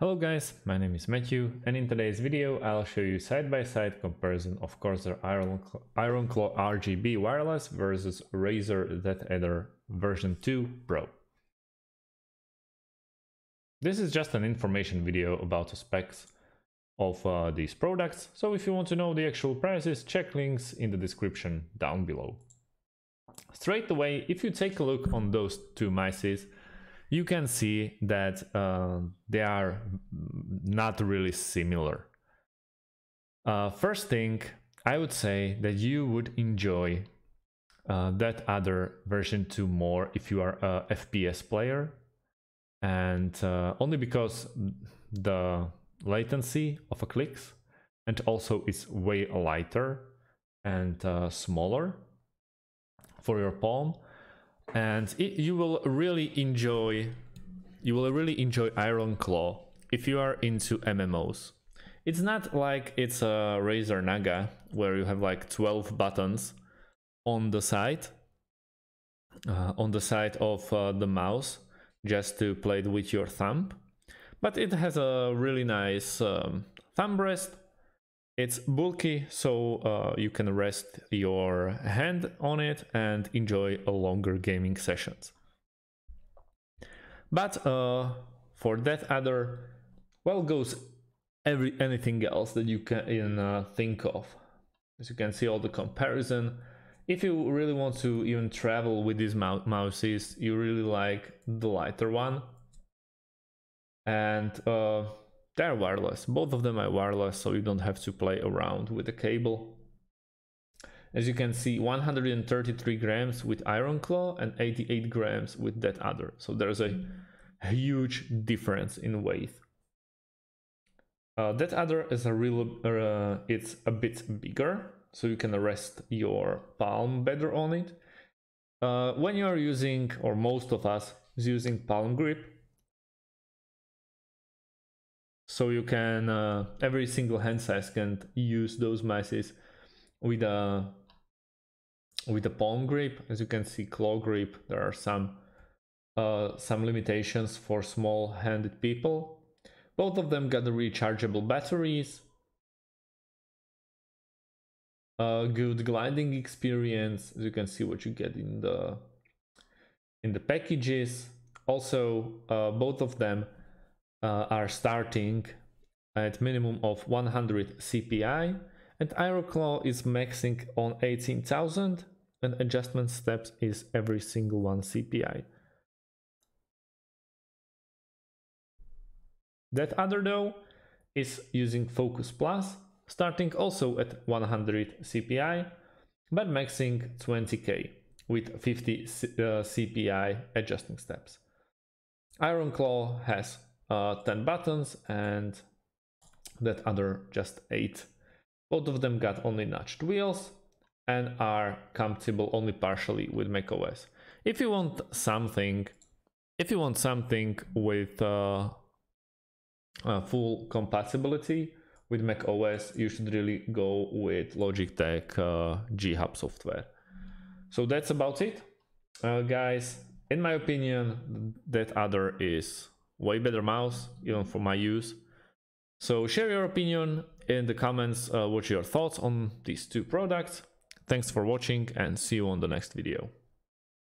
Hello guys, my name is Matthew and in today's video I'll show you side-by-side -side comparison of Corsair Iron, Ironclaw RGB wireless versus Razer DeathAdder version 2 Pro. This is just an information video about the specs of uh, these products, so if you want to know the actual prices, check links in the description down below. Straight away, if you take a look on those two mices, you can see that uh, they are not really similar. Uh, first thing, I would say that you would enjoy uh, other version 2 more if you are a FPS player and uh, only because the latency of a clicks and also it's way lighter and uh, smaller for your palm and it, you will really enjoy you will really enjoy Iron Claw if you are into MMOs. It's not like it's a Razer Naga where you have like 12 buttons on the side uh, on the side of uh, the mouse just to play it with your thumb but it has a really nice um, thumb rest it's bulky, so uh, you can rest your hand on it and enjoy a longer gaming sessions. But uh, for DeathAdder, well, goes every anything else that you can uh, think of. As you can see, all the comparison. If you really want to even travel with these mou mouses, you really like the lighter one. And uh, they're wireless. Both of them are wireless, so you don't have to play around with the cable. As you can see, 133 grams with Iron Claw and 88 grams with DeathAdder. So there's a huge difference in weight. Uh, other is a real, uh, it's a bit bigger, so you can rest your palm better on it. Uh, when you are using, or most of us is using palm grip, so you can uh, every single hand size can use those mices with a with a palm grip. As you can see claw grip there are some uh, some limitations for small handed people. Both of them got the rechargeable batteries. Good gliding experience. As you can see what you get in the in the packages. Also uh, both of them uh, are starting at minimum of 100 CPI and Ironclaw is maxing on 18,000 and adjustment steps is every single one CPI. DeathAdder though is using Focus Plus, starting also at 100 CPI, but maxing 20k with 50 uh, CPI adjusting steps. Ironclaw has uh, 10 buttons and DeathAdder just 8. Both of them got only notched wheels and are compatible only partially with macOS. If you want something, if you want something with uh, uh, full compatibility with macOS, you should really go with Logitech uh, G Hub software. So that's about it, uh, guys. In my opinion, DeathAdder is way better mouse, even for my use. So share your opinion in the comments, uh, what your thoughts on these two products. Thanks for watching and see you on the next video.